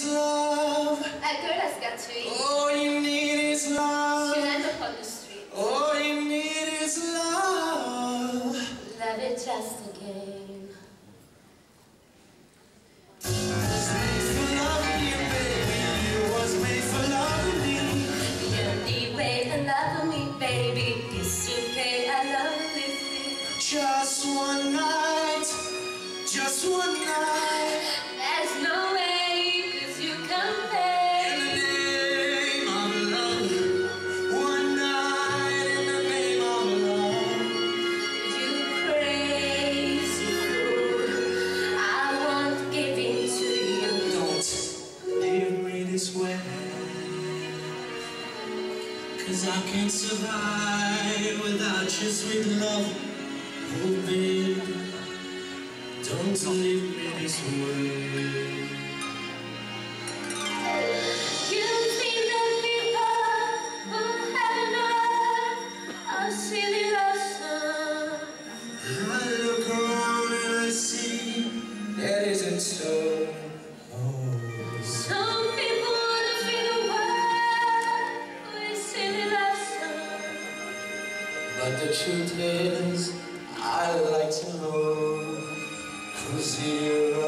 is love. A girl has got to eat. All you need is love. She'll end up on the street. All you need is love. Love it just a game. Was made for loving you, Cause I can't survive without your sweet love. Oh, baby, don't leave me this way. You've seen the people who haven't a silly love song. I look around and I see that isn't so. The truth is, I like to know. who's ugly.